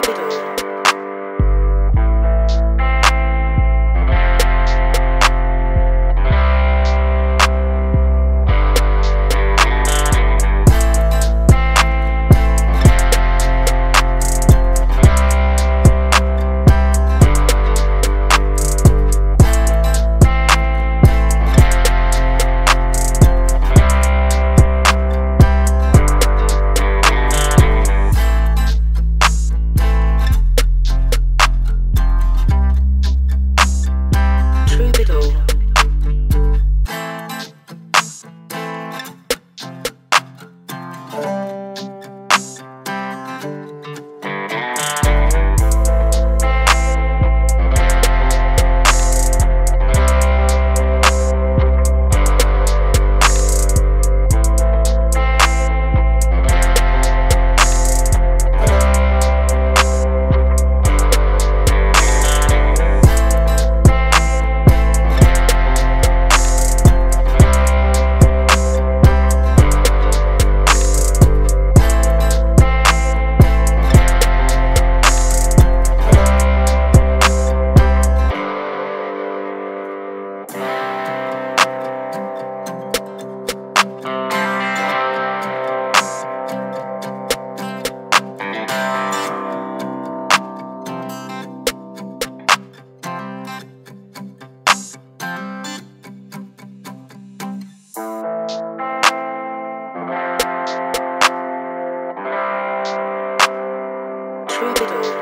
through the. through the door.